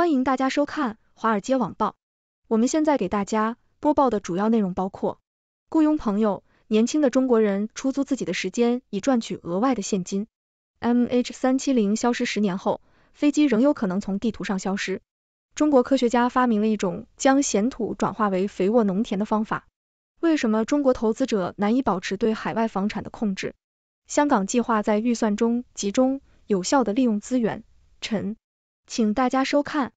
欢迎大家收看华尔街网报。我们现在给大家播报的主要内容包括：雇佣朋友，年轻的中国人出租自己的时间以赚取额外的现金。MH370 消失十年后，飞机仍有可能从地图上消失。中国科学家发明了一种将咸土转化为肥沃农田的方法。为什么中国投资者难以保持对海外房产的控制？香港计划在预算中集中有效的利用资源。陈，请大家收看。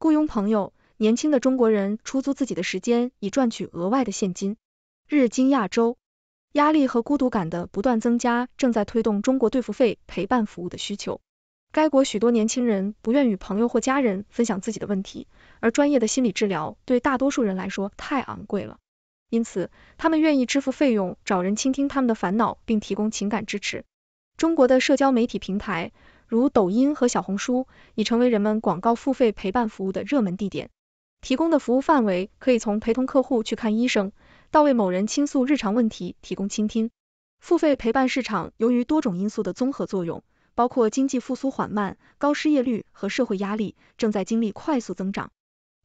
雇佣朋友，年轻的中国人出租自己的时间以赚取额外的现金。日经亚洲，压力和孤独感的不断增加正在推动中国对付费陪伴服务的需求。该国许多年轻人不愿与朋友或家人分享自己的问题，而专业的心理治疗对大多数人来说太昂贵了。因此，他们愿意支付费用找人倾听他们的烦恼，并提供情感支持。中国的社交媒体平台，如抖音和小红书，已成为人们广告付费陪伴服务的热门地点。提供的服务范围可以从陪同客户去看医生，到为某人倾诉日常问题提供倾听。付费陪伴市场由于多种因素的综合作用，包括经济复苏缓慢、高失业率和社会压力，正在经历快速增长。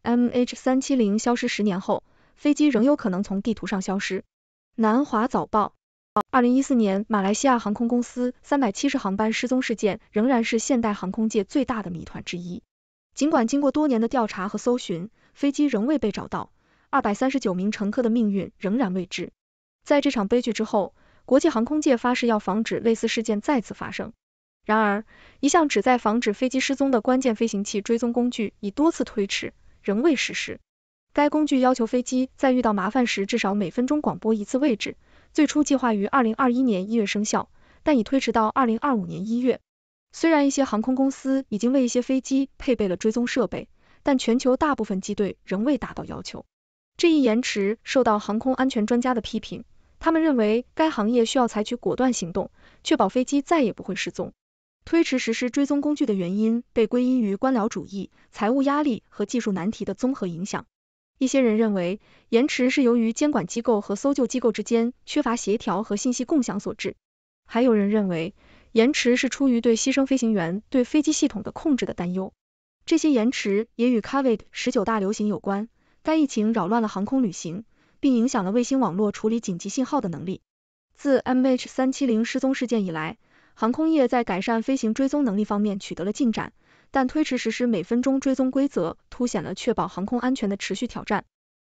MH370 消失十年后。飞机仍有可能从地图上消失。南华早报，二零一四年马来西亚航空公司三百七十航班失踪事件仍然是现代航空界最大的谜团之一。尽管经过多年的调查和搜寻，飞机仍未被找到，二百三十九名乘客的命运仍然未知。在这场悲剧之后，国际航空界发誓要防止类似事件再次发生。然而，一项旨在防止飞机失踪的关键飞行器追踪工具已多次推迟，仍未实施。该工具要求飞机在遇到麻烦时至少每分钟广播一次位置，最初计划于二零二一年一月生效，但已推迟到二零二五年一月。虽然一些航空公司已经为一些飞机配备了追踪设备，但全球大部分机队仍未达到要求。这一延迟受到航空安全专家的批评，他们认为该行业需要采取果断行动，确保飞机再也不会失踪。推迟实施追踪工具的原因被归因于官僚主义、财务压力和技术难题的综合影响。一些人认为，延迟是由于监管机构和搜救机构之间缺乏协调和信息共享所致。还有人认为，延迟是出于对牺牲飞行员对飞机系统的控制的担忧。这些延迟也与 COVID 十九大流行有关。该疫情扰乱了航空旅行，并影响了卫星网络处理紧急信号的能力。自 MH370 失踪事件以来，航空业在改善飞行追踪能力方面取得了进展。但推迟实施每分钟追踪规则，凸显了确保航空安全的持续挑战。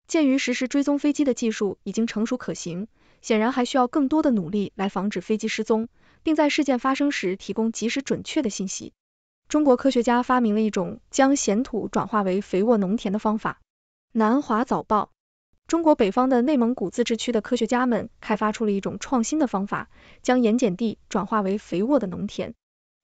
鉴于实时追踪飞机的技术已经成熟可行，显然还需要更多的努力来防止飞机失踪，并在事件发生时提供及时准确的信息。中国科学家发明了一种将咸土转化为肥沃农田的方法。南华早报，中国北方的内蒙古自治区的科学家们开发出了一种创新的方法，将盐碱地转化为肥沃的农田。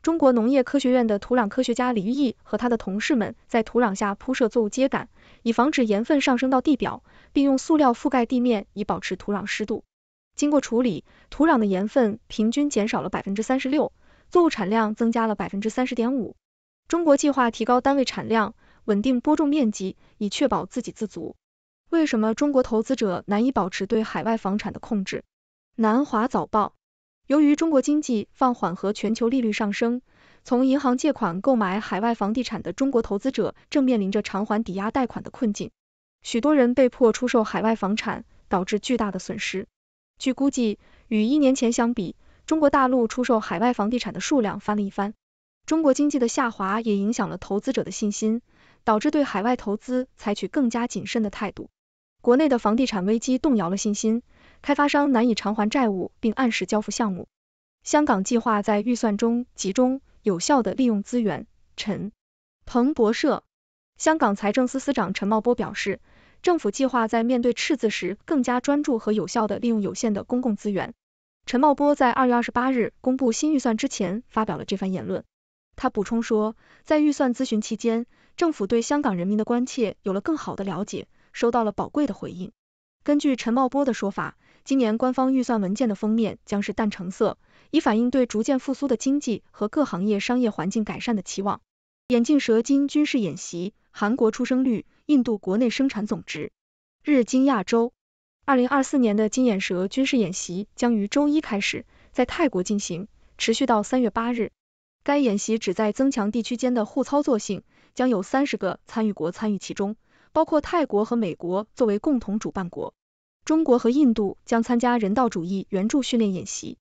中国农业科学院的土壤科学家李玉义和他的同事们在土壤下铺设作物秸秆，以防止盐分上升到地表，并用塑料覆盖地面以保持土壤湿度。经过处理，土壤的盐分平均减少了百分之三十六，作物产量增加了百分之三十点五。中国计划提高单位产量，稳定播种面积，以确保自给自足。为什么中国投资者难以保持对海外房产的控制？南华早报。由于中国经济放缓和全球利率上升，从银行借款购买海外房地产的中国投资者正面临着偿还抵押贷款的困境。许多人被迫出售海外房产，导致巨大的损失。据估计，与一年前相比，中国大陆出售海外房地产的数量翻了一番。中国经济的下滑也影响了投资者的信心，导致对海外投资采取更加谨慎的态度。国内的房地产危机动摇了信心。开发商难以偿还债务并按时交付项目。香港计划在预算中集中有效的利用资源。陈彭博社，香港财政司司长陈茂波表示，政府计划在面对赤字时更加专注和有效的利用有限的公共资源。陈茂波在二月二十八日公布新预算之前发表了这番言论。他补充说，在预算咨询期间，政府对香港人民的关切有了更好的了解，收到了宝贵的回应。根据陈茂波的说法。今年官方预算文件的封面将是淡橙色，以反映对逐渐复苏的经济和各行业商业环境改善的期望。眼镜蛇金军事演习，韩国出生率，印度国内生产总值。日经亚洲，二零二四年的金眼蛇军事演习将于周一开始，在泰国进行，持续到三月八日。该演习旨在增强地区间的互操作性，将有三十个参与国参与其中，包括泰国和美国作为共同主办国。中国和印度将参加人道主义援助训练演习。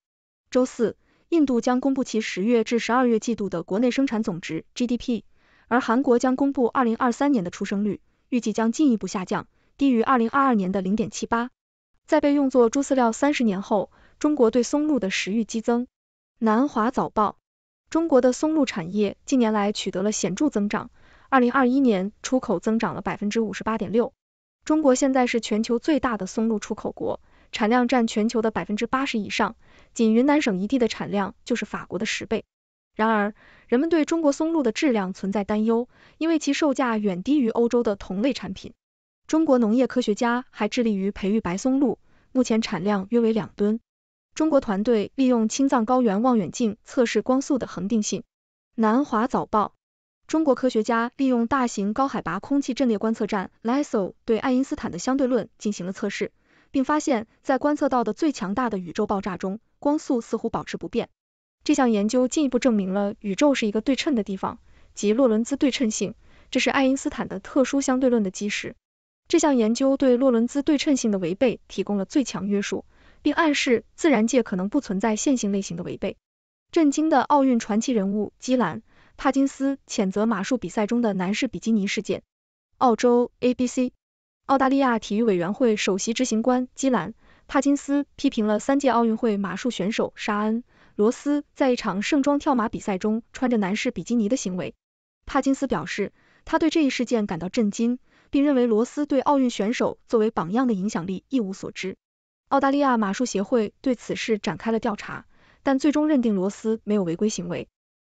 周四，印度将公布其十月至十二月季度的国内生产总值 GDP，而韩国将公布二零二三年的出生率，预计将进一步下降，低于二零二二年的零点七八。在被用作猪饲料三十年后，中国对松露的食欲激增。南华早报，中国的松露产业近年来取得了显著增长，二零二一年出口增长了百分之五十八点六。中国现在是全球最大的松露出口国，产量占全球的百分之八十以上，仅云南省一地的产量就是法国的十倍。然而，人们对中国松露的质量存在担忧，因为其售价远低于欧洲的同类产品。中国农业科学家还致力于培育白松露，目前产量约为两吨。中国团队利用青藏高原望远镜测试光速的恒定性。南华早报，中国科学家利用大型高海拔空气阵列观测站 LISO 对爱因斯坦的相对论进行了测试，并发现，在观测到的最强大的宇宙爆炸中，光速似乎保持不变。这项研究进一步证明了宇宙是一个对称的地方，即洛伦兹对称性，这是爱因斯坦的特殊相对论的基石。这项研究对洛伦兹对称性的违背提供了最强约束，并暗示自然界可能不存在线性类型的违背。震惊的奥运传奇人物基兰·帕金斯谴责马术比赛中的男士比基尼事件。澳洲 ABC，澳大利亚体育委员会首席执行官基兰·帕金斯批评了三届奥运会马术选手沙恩·罗斯在一场盛装跳马比赛中穿着男士比基尼的行为。帕金斯表示，他对这一事件感到震惊。并认为罗斯对奥运选手作为榜样的影响力一无所知。澳大利亚马术协会对此事展开了调查，但最终认定罗斯没有违规行为。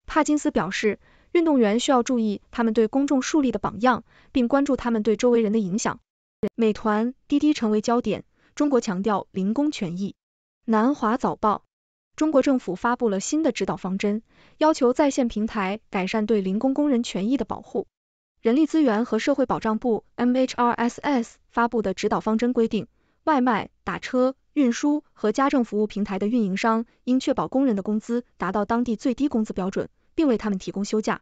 帕金斯表示，运动员需要注意他们对公众树立的榜样，并关注他们对周围人的影响。美团、滴滴成为焦点，中国强调零工权益。南华早报，中国政府发布了新的指导方针，要求在线平台改善对零工工人权益的保护。人力资源和社会保障部 MHRSS 发布的指导方针规定，外卖、打车、运输和家政服务平台的运营商应确保工人的工资达到当地最低工资标准，并为他们提供休假。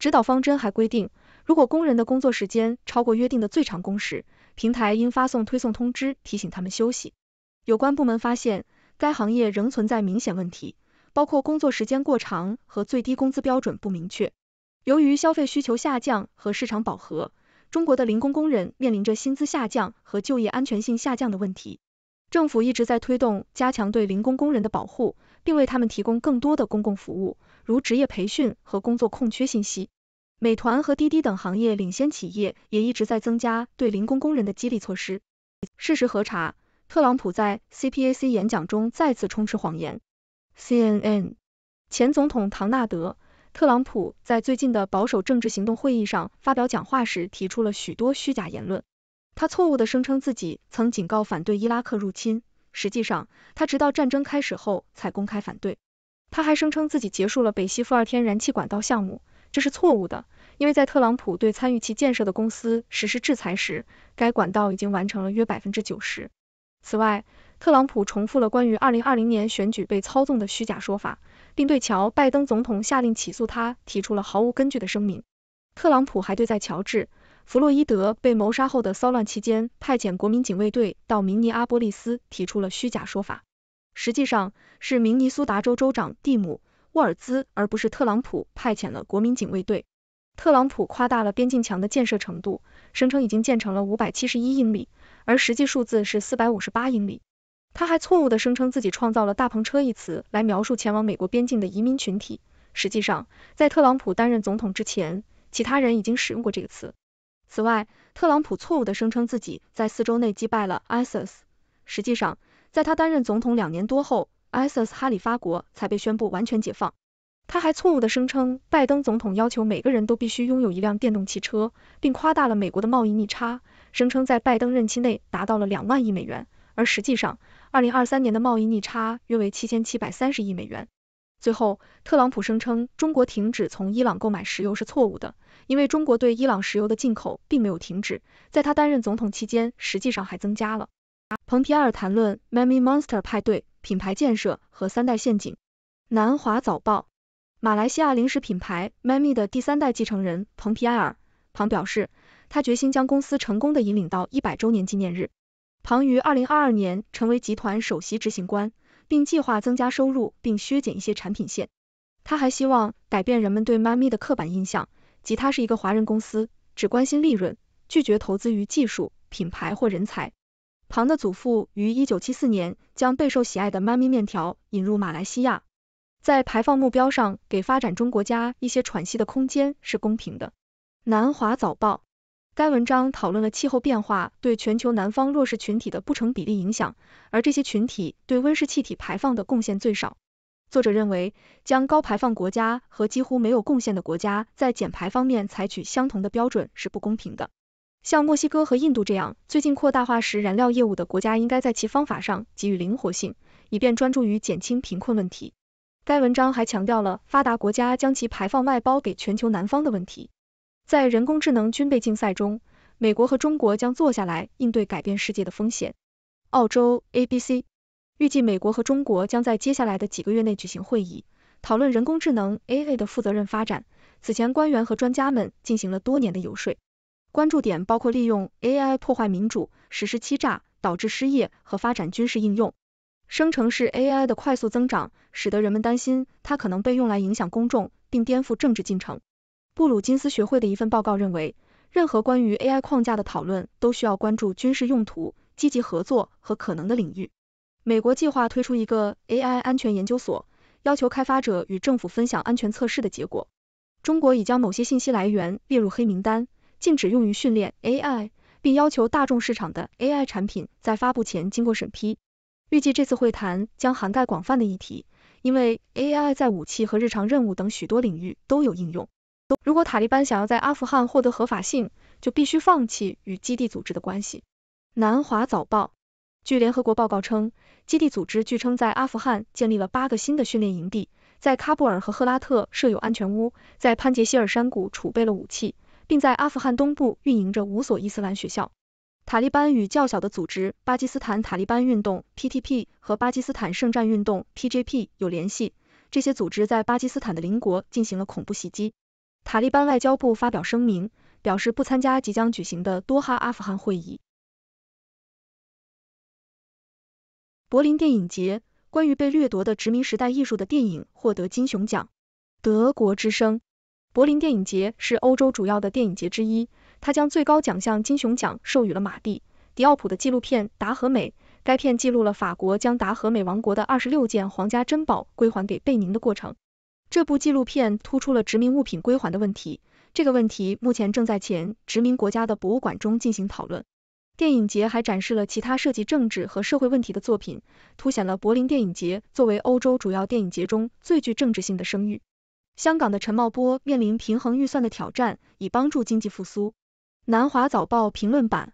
指导方针还规定，如果工人的工作时间超过约定的最长工时，平台应发送推送通知提醒他们休息。有关部门发现，该行业仍存在明显问题，包括工作时间过长和最低工资标准不明确。由于消费需求下降和市场饱和，中国的零工工人面临着薪资下降和就业安全性下降的问题。政府一直在推动加强对零工工人的保护，并为他们提供更多的公共服务，如职业培训和工作空缺信息。美团和滴滴等行业领先企业也一直在增加对零工工人的激励措施。事实核查，特朗普在 CPAC 演讲中再次充斥谎言。CNN 前总统唐纳德。特朗普在最近的保守政治行动会议上发表讲话时，提出了许多虚假言论。他错误地声称自己曾警告反对伊拉克入侵，实际上他直到战争开始后才公开反对。他还声称自己结束了北溪负二天然气管道项目，这是错误的，因为在特朗普对参与其建设的公司实施制裁时，该管道已经完成了约百分之九十。此外，特朗普重复了关于二零二零年选举被操纵的虚假说法。并对乔·拜登总统下令起诉他提出了毫无根据的声明。特朗普还对在乔治·弗洛伊德被谋杀后的骚乱期间派遣国民警卫队到明尼阿波利斯提出了虚假说法。实际上，是明尼苏达州州长蒂姆·沃尔兹，而不是特朗普派遣了国民警卫队。特朗普夸大了边境墙的建设程度，声称已经建成了五百七十一英里，而实际数字是四百五十八英里。他还错误地声称自己创造了“大篷车”一词来描述前往美国边境的移民群体。实际上，在特朗普担任总统之前，其他人已经使用过这个词。此外，特朗普错误地声称自己在四周内击败了 ISIS。实际上，在他担任总统两年多后，ISIS 哈里发国才被宣布完全解放。他还错误地声称拜登总统要求每个人都必须拥有一辆电动汽车，并夸大了美国的贸易逆差，声称在拜登任期内达到了两万亿美元，而实际上。二零二三年的贸易逆差约为七千七百三十亿美元。最后，特朗普声称中国停止从伊朗购买石油是错误的，因为中国对伊朗石油的进口并没有停止，在他担任总统期间，实际上还增加了。蓬皮埃尔谈论 Mammy Monster 派对、品牌建设和三代陷阱。南华早报，马来西亚零食品牌 Mami 的第三代继承人彭皮埃尔，庞表示，他决心将公司成功的引领到一百周年纪念日。庞于二零二二年成为集团首席执行官，并计划增加收入并削减一些产品线。他还希望改变人们对 Mami 的刻板印象，即它是一个华人公司，只关心利润，拒绝投资于技术、品牌或人才。庞的祖父于一九七四年将备受喜爱的 Mami 面条引入马来西亚。在排放目标上，给发展中国家一些喘息的空间是公平的。南华早报，该文章讨论了气候变化对全球南方弱势群体的不成比例影响，而这些群体对温室气体排放的贡献最少。作者认为，将高排放国家和几乎没有贡献的国家在减排方面采取相同的标准是不公平的。像墨西哥和印度这样最近扩大化石燃料业务的国家，应该在其方法上给予灵活性，以便专注于减轻贫困问题。该文章还强调了发达国家将其排放外包给全球南方的问题。在人工智能军备竞赛中，美国和中国将坐下来应对改变世界的风险。澳洲 ABC 预计美国和中国将在接下来的几个月内举行会议，讨论人工智能 AI 的负责任发展。此前，官员和专家们进行了多年的游说，关注点包括利用 AI 破坏民主、实施欺诈、导致失业和发展军事应用。生成式 AI 的快速增长，使得人们担心它可能被用来影响公众，并颠覆政治进程。布鲁金斯学会的一份报告认为，任何关于 AI 框架的讨论都需要关注军事用途、积极合作和可能的领域。美国计划推出一个 AI 安全研究所，要求开发者与政府分享安全测试的结果。中国已将某些信息来源列入黑名单，禁止用于训练 AI，并要求大众市场的 AI 产品在发布前经过审批。预计这次会谈将涵盖广泛的议题，因为 AI 在武器和日常任务等许多领域都有应用。如果塔利班想要在阿富汗获得合法性，就必须放弃与基地组织的关系。南华早报，据联合国报告称，基地组织据称在阿富汗建立了八个新的训练营地，在喀布尔和赫拉特设有安全屋，在潘杰希尔山谷储备了武器，并在阿富汗东部运营着五所伊斯兰学校。塔利班与较小的组织巴基斯坦塔利班运动 （PTP） 和巴基斯坦圣战运动 （PJP） 有联系，这些组织在巴基斯坦的邻国进行了恐怖袭击。塔利班外交部发表声明，表示不参加即将举行的多哈阿富汗会议。柏林电影节关于被掠夺的殖民时代艺术的电影获得金熊奖。德国之声。柏林电影节是欧洲主要的电影节之一。他将最高奖项金熊奖授予了马蒂·迪奥普的纪录片《达和美》，该片记录了法国将达和美王国的二十六件皇家珍宝归还给贝宁的过程。这部纪录片突出了殖民物品归还的问题，这个问题目前正在前殖民国家的博物馆中进行讨论。电影节还展示了其他涉及政治和社会问题的作品，凸显了柏林电影节作为欧洲主要电影节中最具政治性的声誉。香港的陈茂波面临平衡预算的挑战，以帮助经济复苏。南华早报评论版，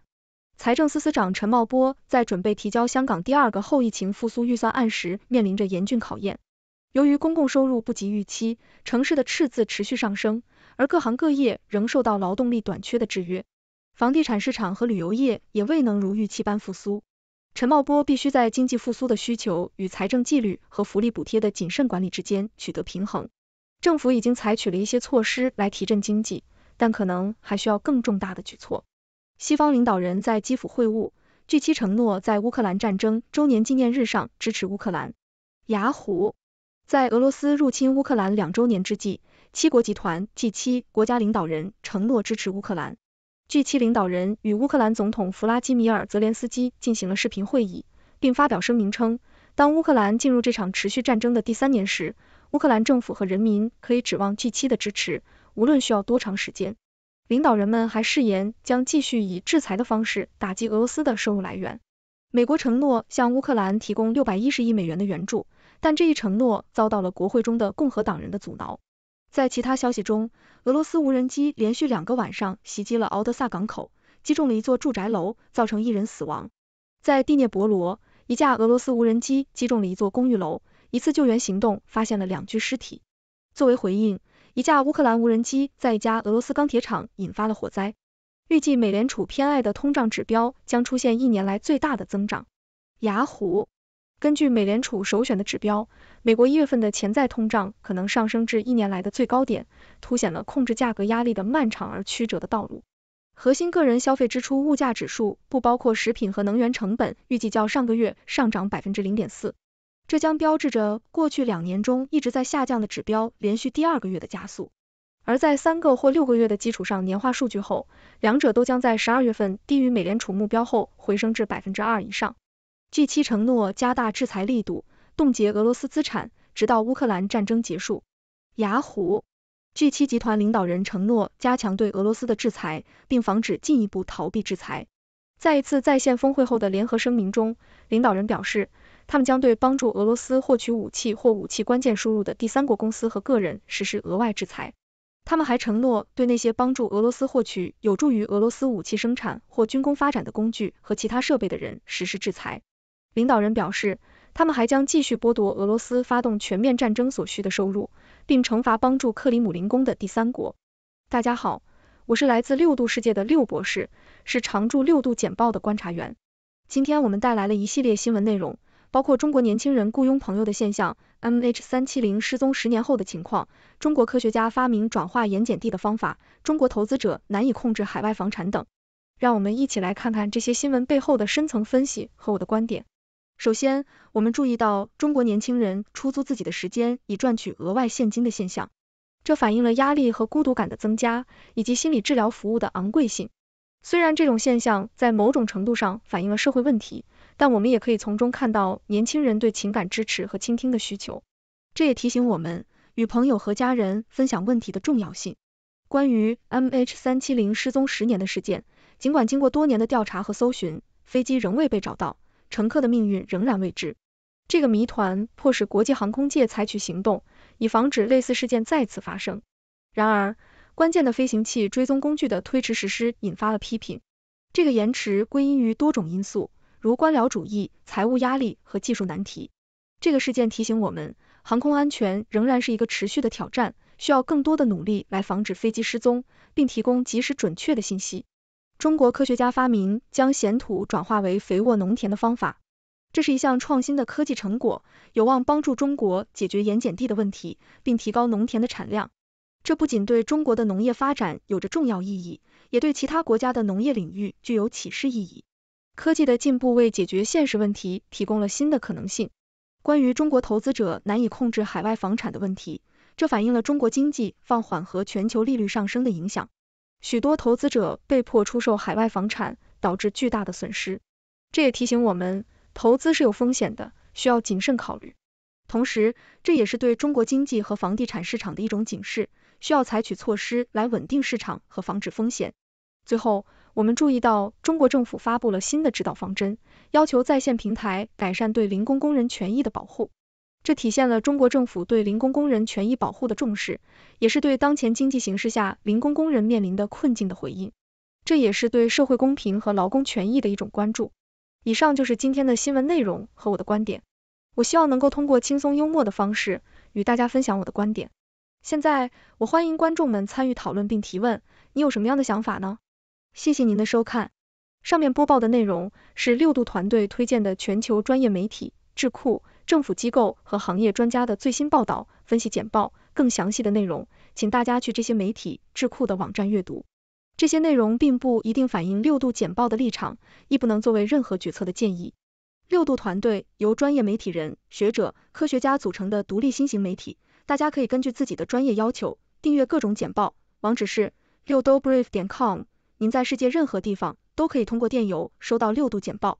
财政司司长陈茂波在准备提交香港第二个后疫情复苏预算案时，面临着严峻考验。由于公共收入不及预期，城市的赤字持续上升，而各行各业仍受到劳动力短缺的制约，房地产市场和旅游业也未能如预期般复苏。陈茂波必须在经济复苏的需求与财政纪律和福利补贴的谨慎管理之间取得平衡。政府已经采取了一些措施来提振经济。但可能还需要更重大的举措。西方领导人在基辅会晤，据其承诺在乌克兰战争周年纪念日上支持乌克兰。雅虎在俄罗斯入侵乌克兰两周年之际，七国集团 G7 国家领导人承诺支持乌克兰。G7 领导人与乌克兰总统弗拉基米尔·泽连斯基进行了视频会议，并发表声明称，当乌克兰进入这场持续战争的第三年时，乌克兰政府和人民可以指望 G7 的支持。无论需要多长时间，领导人们还誓言将继续以制裁的方式打击俄罗斯的收入来源。美国承诺向乌克兰提供六百一十亿美元的援助，但这一承诺遭到了国会中的共和党人的阻挠。在其他消息中，俄罗斯无人机连续两个晚上袭击了敖德萨港口，击中了一座住宅楼，造成一人死亡。在第聂伯罗，一架俄罗斯无人机击中了一座公寓楼，一次救援行动发现了两具尸体。作为回应。一架乌克兰无人机在一家俄罗斯钢铁厂引发了火灾。预计美联储偏爱的通胀指标将出现一年来最大的增长。雅虎根据美联储首选的指标，美国一月份的潜在通胀可能上升至一年来的最高点，凸显了控制价格压力的漫长而曲折的道路。核心个人消费支出物价指数不包括食品和能源成本，预计较上个月上涨百分之零点四，这将标志着过去两年中一直在下降的指标连续第二个月的加速。而在三个或六个月的基础上年化数据后，两者都将在十二月份低于美联储目标后回升至百分之二以上。G7 承诺加大制裁力度，冻结俄罗斯资产，直到乌克兰战争结束。雅虎。G7 集团领导人承诺加强对俄罗斯的制裁，并防止进一步逃避制裁。在一次在线峰会后的联合声明中，领导人表示，他们将对帮助俄罗斯获取武器或武器关键输入的第三国公司和个人实施额外制裁。他们还承诺对那些帮助俄罗斯获取有助于俄罗斯武器生产或军工发展的工具和其他设备的人实施制裁。领导人表示，他们还将继续剥夺俄罗斯发动全面战争所需的收入。并惩罚帮助克里姆林宫的第三国。大家好，我是来自六度世界的六博士，是常驻六度简报的观察员。今天我们带来了一系列新闻内容，包括中国年轻人雇佣朋友的现象，MH 三七零失踪十年后的情况，中国科学家发明转化盐碱地的方法，中国投资者难以控制海外房产等。让我们一起来看看这些新闻背后的深层分析和我的观点。首先，我们注意到中国年轻人出租自己的时间以赚取额外现金的现象，这反映了压力和孤独感的增加，以及心理治疗服务的昂贵性。虽然这种现象在某种程度上反映了社会问题，但我们也可以从中看到年轻人对情感支持和倾听的需求。这也提醒我们与朋友和家人分享问题的重要性。关于 MH 三七零失踪十年的事件，尽管经过多年的调查和搜寻，飞机仍未被找到。乘客的命运仍然未知，这个谜团迫使国际航空界采取行动，以防止类似事件再次发生。然而，关键的飞行器追踪工具的推迟实施引发了批评。这个延迟归因于多种因素，如官僚主义、财务压力和技术难题。这个事件提醒我们，航空安全仍然是一个持续的挑战，需要更多的努力来防止飞机失踪，并提供及时准确的信息。中国科学家发明将咸土转化为肥沃农田的方法，这是一项创新的科技成果，有望帮助中国解决盐碱地的问题，并提高农田的产量。这不仅对中国的农业发展有着重要意义，也对其他国家的农业领域具有启示意义。科技的进步为解决现实问题提供了新的可能性。关于中国投资者难以控制海外房产的问题，这反映了中国经济放缓和全球利率上升的影响。许多投资者被迫出售海外房产，导致巨大的损失。这也提醒我们，投资是有风险的，需要谨慎考虑。同时，这也是对中国经济和房地产市场的一种警示，需要采取措施来稳定市场和防止风险。最后，我们注意到中国政府发布了新的指导方针，要求在线平台改善对零工工人权益的保护。这体现了中国政府对零工工人权益保护的重视，也是对当前经济形势下零工工人面临的困境的回应。这也是对社会公平和劳工权益的一种关注。以上就是今天的新闻内容和我的观点。我希望能够通过轻松幽默的方式与大家分享我的观点。现在，我欢迎观众们参与讨论并提问。你有什么样的想法呢？谢谢您的收看。上面播报的内容是六度团队推荐的全球专业媒体智库。政府机构和行业专家的最新报道、分析简报，更详细的内容，请大家去这些媒体智库的网站阅读。这些内容并不一定反映六度简报的立场，亦不能作为任何决策的建议。六度团队由专业媒体人、学者、科学家组成的独立新型媒体，大家可以根据自己的专业要求订阅各种简报。网址是六度 brief 点 com。您在世界任何地方都可以通过电邮收到六度简报。